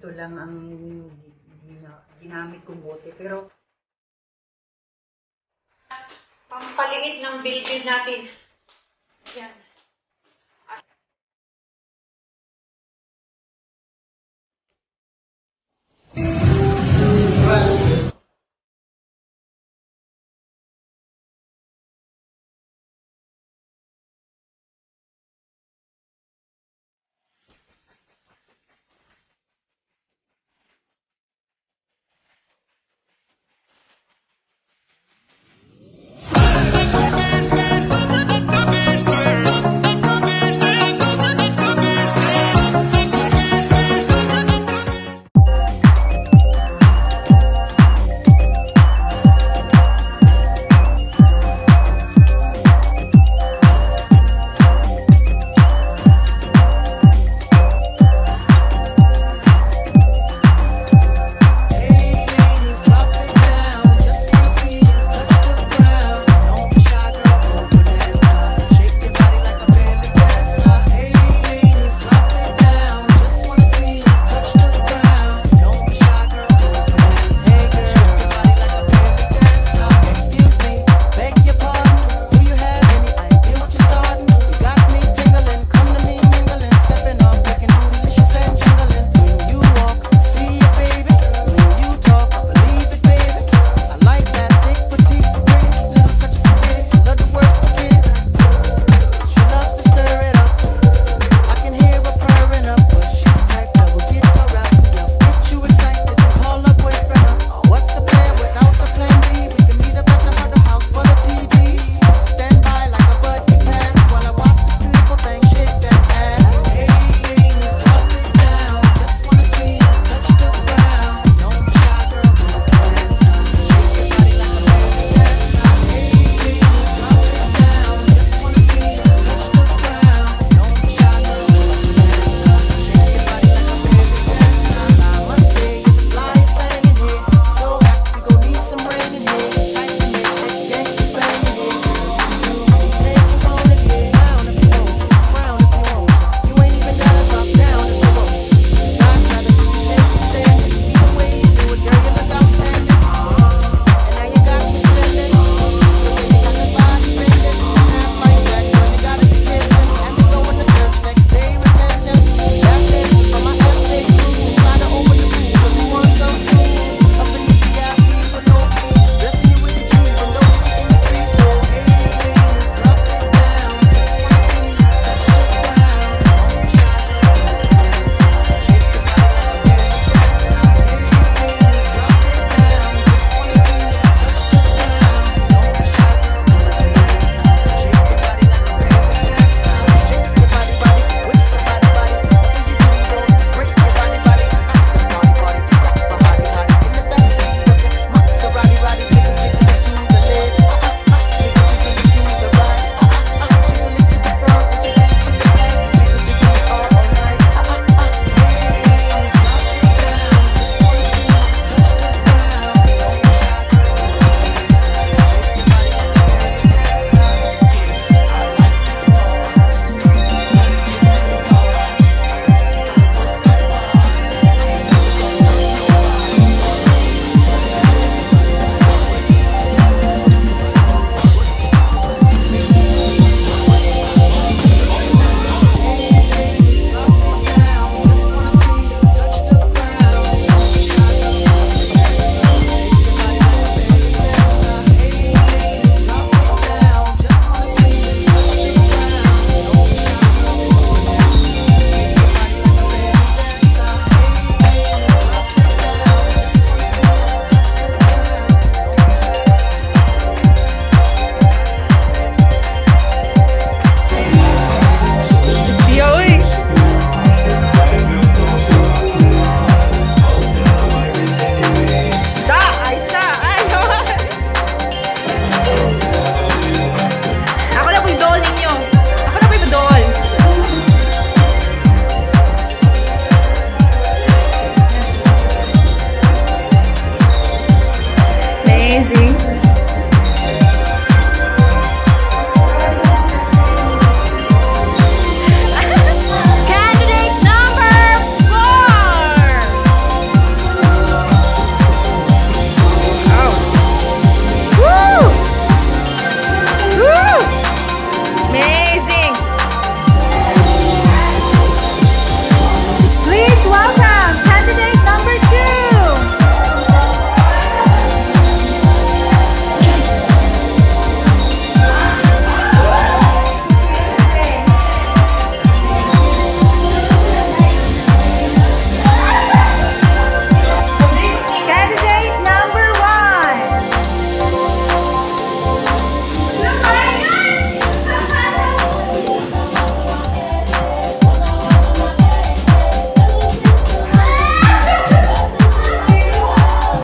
ito lang ang ginamit kong bote. Pero Pampaliit ng bilbil natin. Yan.